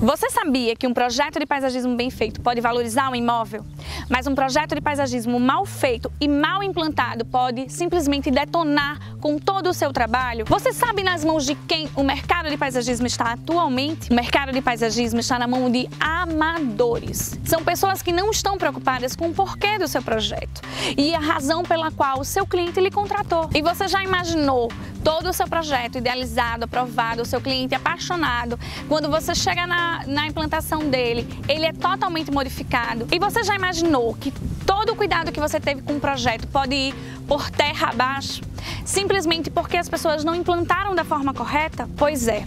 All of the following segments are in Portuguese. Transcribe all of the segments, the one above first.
Você sabia que um projeto de paisagismo bem feito pode valorizar um imóvel? Mas um projeto de paisagismo mal feito e mal implantado pode simplesmente detonar com todo o seu trabalho? Você sabe nas mãos de quem o mercado de paisagismo está atualmente? O mercado de paisagismo está na mão de amadores. São pessoas que não estão preocupadas com o porquê do seu projeto e a razão pela qual o seu cliente lhe contratou. E você já imaginou todo o seu projeto idealizado, aprovado, o seu cliente apaixonado, quando você chega na na, implantação dele, ele é totalmente modificado. E você já imaginou que todo o cuidado que você teve com o projeto pode ir por terra abaixo? Simplesmente porque as pessoas não implantaram da forma correta? Pois é.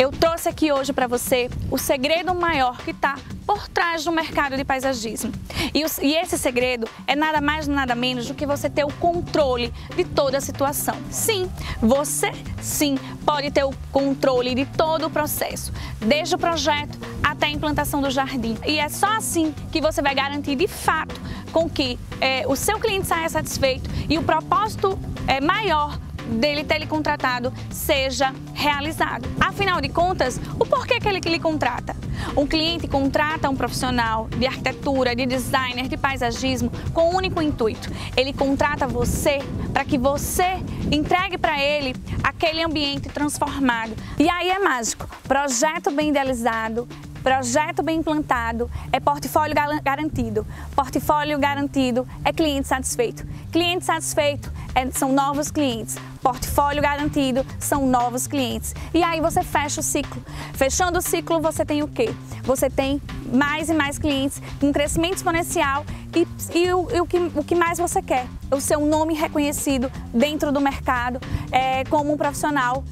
Eu trouxe aqui hoje para você o segredo maior que está por trás do mercado de paisagismo. E, e, esse segredo é nada mais nada menos do que você ter o controle de toda a situação. Sim, você sim pode ter o controle de todo o processo, desde o projeto até a implantação do jardim. E é só assim que você vai garantir de fato com que é, o seu cliente saia satisfeito e o propósito é, maior dele ter lhe contratado seja realizado. Afinal de contas, o porquê que ele lhe contrata? Um cliente contrata um profissional de arquitetura, de designer, de paisagismo com um único intuito. Ele contrata você para que você entregue para ele aquele ambiente transformado. E aí é mágico. Projeto bem idealizado, Projeto bem implantado é portfólio garantido. Portfólio garantido é cliente satisfeito. Cliente satisfeito são novos clientes. Portfólio garantido são novos clientes. E aí você fecha o ciclo. Fechando o ciclo, você tem o quê? Você tem mais e mais clientes, um crescimento exponencial e, e, o, e o, que, o, que, mais você quer? O seu nome reconhecido dentro do mercado é, como um profissional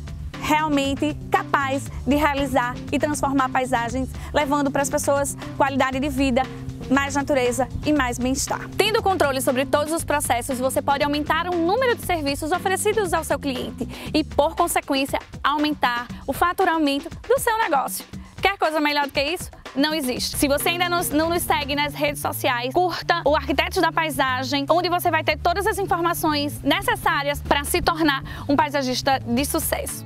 realmente capaz de realizar e transformar paisagens, levando para as pessoas qualidade de vida, mais natureza e mais bem-estar. Tendo controle sobre todos os processos, você pode aumentar o número de serviços oferecidos ao seu cliente e, por consequência, aumentar o faturamento do seu negócio. Quer coisa melhor do que isso? Não existe. Se você ainda não, não nos segue nas redes sociais, curta o Arquitetos da Paisagem, onde você vai ter todas as informações necessárias para se tornar um paisagista de sucesso.